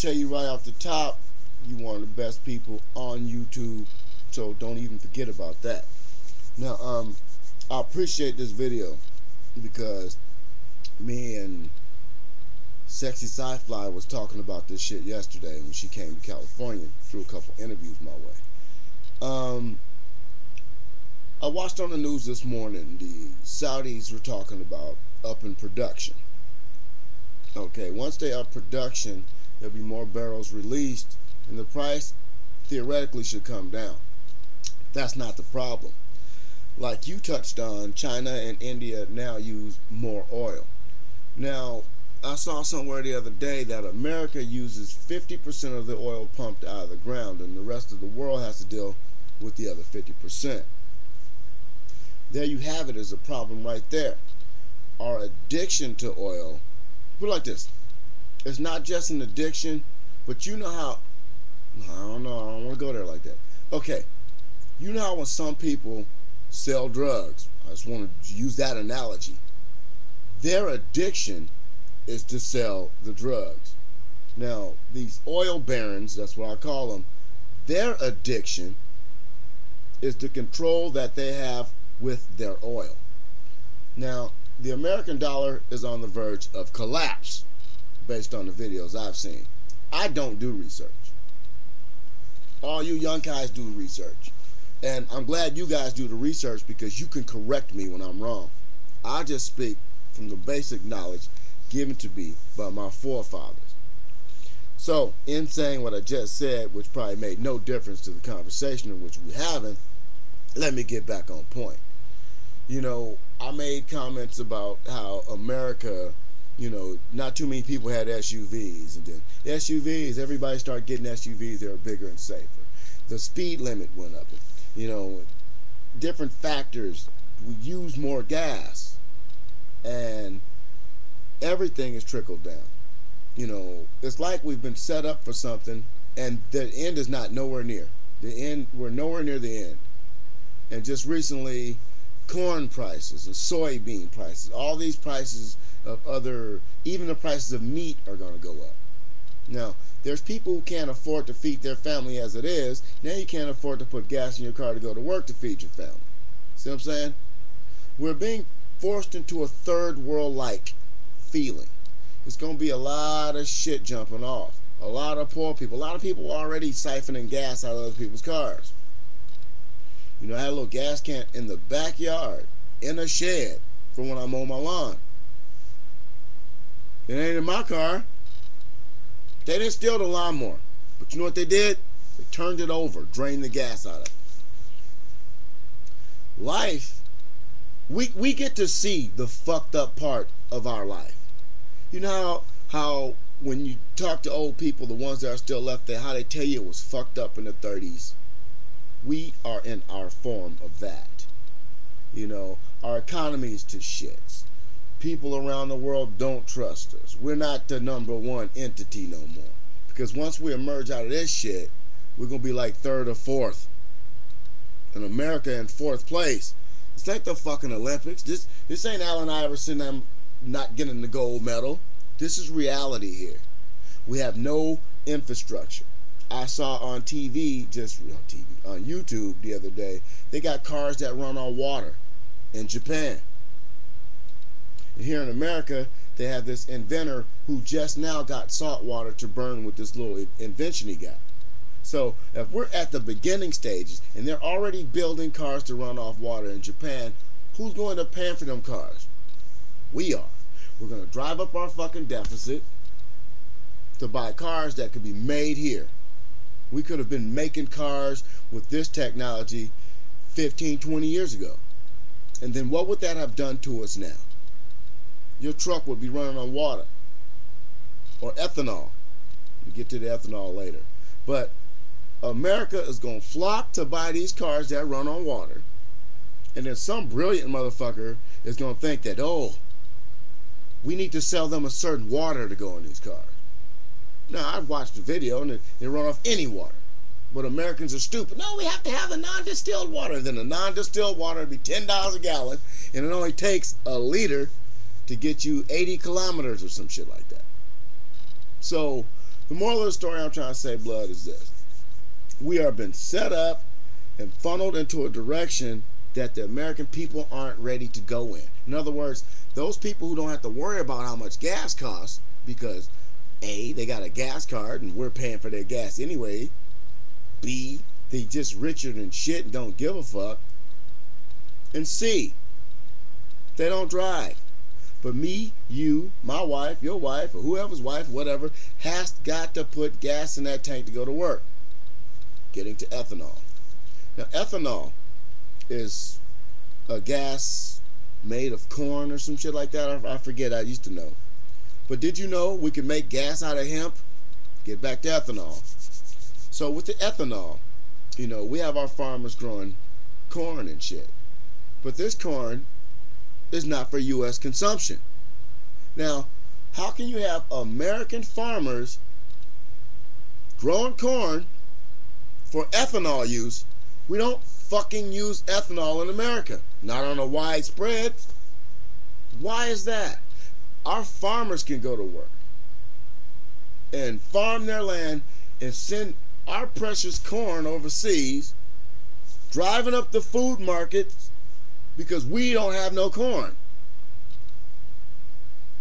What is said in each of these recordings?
tell you right off the top, you one of the best people on YouTube, so don't even forget about that. Now, um, I appreciate this video because me and Sexy Sci-Fly was talking about this shit yesterday when she came to California through a couple interviews my way. Um, I watched on the news this morning the Saudis were talking about up in production. Okay, once they up production, there'll be more barrels released, and the price theoretically should come down. That's not the problem. Like you touched on, China and India now use more oil. Now, I saw somewhere the other day that America uses 50% of the oil pumped out of the ground, and the rest of the world has to deal with the other 50%. There you have it as a problem right there. Our addiction to oil, put it like this, it's not just an addiction, but you know how, I don't know, I don't want to go there like that. Okay, you know how when some people sell drugs, I just want to use that analogy, their addiction is to sell the drugs. Now, these oil barons, that's what I call them, their addiction is the control that they have with their oil. Now, the American dollar is on the verge of collapse based on the videos I've seen. I don't do research. All you young guys do research. And I'm glad you guys do the research because you can correct me when I'm wrong. I just speak from the basic knowledge given to me by my forefathers. So, in saying what I just said, which probably made no difference to the conversation in which we're having, let me get back on point. You know, I made comments about how America, you know, not too many people had SUVs, and then SUVs, everybody started getting SUVs, they were bigger and safer. The speed limit went up. You know, different factors. We use more gas, and everything is trickled down. You know, it's like we've been set up for something, and the end is not nowhere near. The end, we're nowhere near the end. And just recently, corn prices and soybean prices, all these prices of other, even the prices of meat are going to go up. Now, there's people who can't afford to feed their family as it is. Now you can't afford to put gas in your car to go to work to feed your family. See what I'm saying? We're being forced into a third world like feeling. It's going to be a lot of shit jumping off. A lot of poor people. A lot of people are already siphoning gas out of other people's cars. You know, I had a little gas can in the backyard, in a shed, for when I mow my lawn. It ain't in my car. They didn't steal the lawnmower. But you know what they did? They turned it over, drained the gas out of it. Life, we, we get to see the fucked up part of our life. You know how, how when you talk to old people, the ones that are still left there, how they tell you it was fucked up in the 30s. We are in our form of that. You know, our economy is to shits. People around the world don't trust us. We're not the number one entity no more. Because once we emerge out of this shit, we're going to be like third or fourth. And America in fourth place. It's like the fucking Olympics. This this ain't Allen Iverson I'm not getting the gold medal. This is reality here. We have no infrastructure. I saw on TV, just on TV, on YouTube the other day, they got cars that run on water in Japan. And here in America, they have this inventor who just now got salt water to burn with this little invention he got. So if we're at the beginning stages and they're already building cars to run off water in Japan, who's going to pay for them cars? We are. We're going to drive up our fucking deficit to buy cars that could be made here. We could have been making cars with this technology 15, 20 years ago. And then what would that have done to us now? Your truck would be running on water or ethanol. We get to the ethanol later. But America is going to flock to buy these cars that run on water. And then some brilliant motherfucker is going to think that, oh, we need to sell them a certain water to go in these cars. Now, I've watched the video and they run off any water. But Americans are stupid. No, we have to have the non-distilled water. Then the non-distilled water would be $10 a gallon. And it only takes a liter to get you 80 kilometers or some shit like that. So The moral of the story I'm trying to say, blood, is this. We are been set up and funneled into a direction that the American people aren't ready to go in. In other words, those people who don't have to worry about how much gas costs because A, they got a gas card and we're paying for their gas anyway. B, they just richer than shit and don't give a fuck. And C, they don't drive. But me, you, my wife, your wife, or whoever's wife, whatever, has got to put gas in that tank to go to work. Getting to ethanol. Now, ethanol is a gas made of corn or some shit like that. I forget. I used to know. But did you know we can make gas out of hemp? Get back to ethanol. So with the ethanol, you know, we have our farmers growing corn and shit. But this corn is not for U.S. consumption. Now, how can you have American farmers growing corn for ethanol use? We don't fucking use ethanol in America. Not on a widespread. Why is that? Our farmers can go to work and farm their land and send our precious corn overseas, driving up the food markets because we don't have no corn.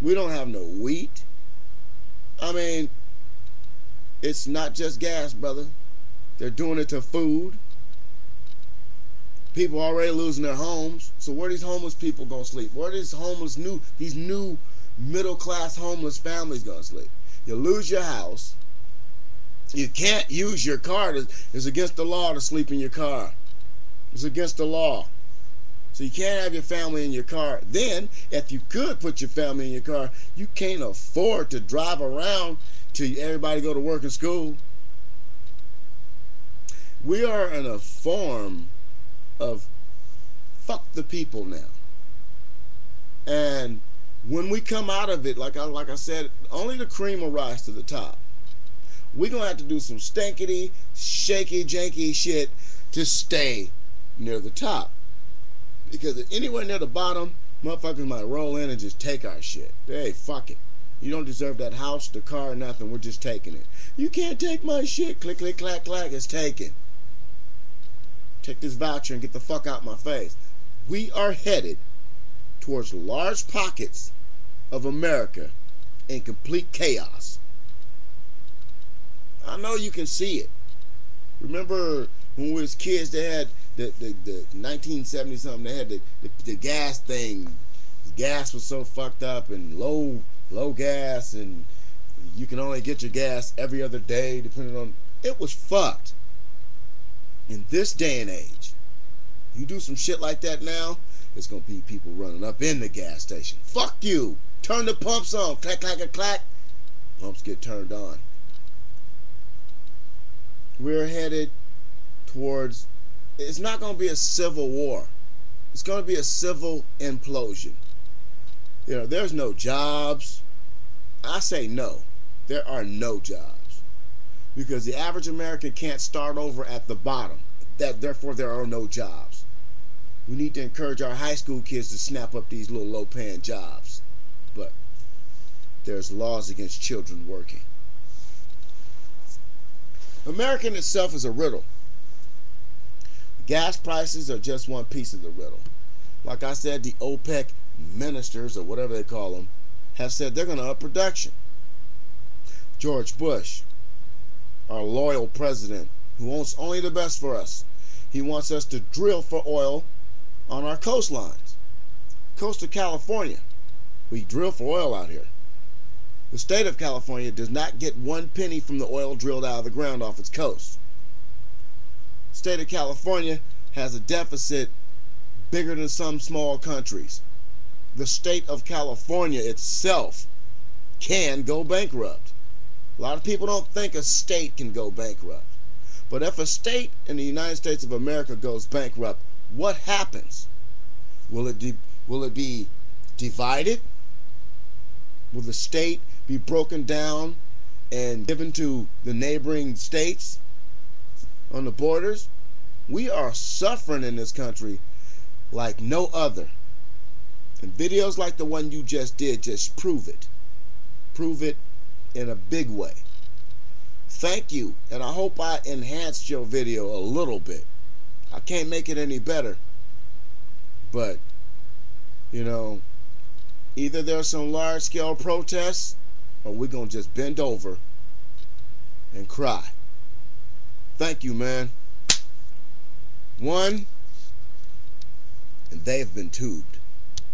We don't have no wheat. I mean, it's not just gas, brother. They're doing it to food. People already losing their homes. So where these homeless people gonna sleep? Where these homeless new these new middle class homeless families gonna sleep? You lose your house. You can't use your car. It's against the law to sleep in your car. It's against the law. So you can't have your family in your car. Then, if you could put your family in your car, you can't afford to drive around till everybody go to work and school. We are in a form of fuck the people now. And when we come out of it, like I like I said, only the cream will rise to the top. We're gonna have to do some stankety, shaky, janky shit to stay near the top. Because anywhere near the bottom, motherfuckers might roll in and just take our shit. Hey, fuck it. You don't deserve that house, the car, nothing. We're just taking it. You can't take my shit. Click, click, clack, clack. It's taken. Take this voucher and get the fuck out my face. We are headed towards large pockets of America in complete chaos. I know you can see it. Remember when we was kids, they had the, the, the 1970 something, they had the, the, the gas thing. The gas was so fucked up and low, low gas and you can only get your gas every other day depending on, it was fucked in this day and age, you do some shit like that now, it's gonna be people running up in the gas station. Fuck you! Turn the pumps on. Clack, clack, clack, clack. Pumps get turned on. We're headed towards. It's not gonna be a civil war. It's gonna be a civil implosion. You know, there's no jobs. I say no. There are no jobs because the average American can't start over at the bottom. That therefore there are no jobs. We need to encourage our high school kids to snap up these little low-paying jobs, but there's laws against children working. America in itself is a riddle. Gas prices are just one piece of the riddle. Like I said, the OPEC ministers, or whatever they call them, have said they're going to up production. George Bush, our loyal president who wants only the best for us. He wants us to drill for oil on our coastlines. Coast of California, we drill for oil out here. The state of California does not get one penny from the oil drilled out of the ground off its coast. The state of California has a deficit bigger than some small countries. The state of California itself can go bankrupt. A lot of people don't think a state can go bankrupt. But if a state in the United States of America goes bankrupt, what happens? Will it, will it be divided? Will the state be broken down and given to the neighboring states on the borders? We are suffering in this country like no other. And videos like the one you just did just prove it. Prove it in a big way. thank you. And I hope I enhanced your video a little bit. I can't make it any better. But, you know, either there's some large scale protests or we're going to just bend over and cry. Thank you, man. One, and they've been tubed.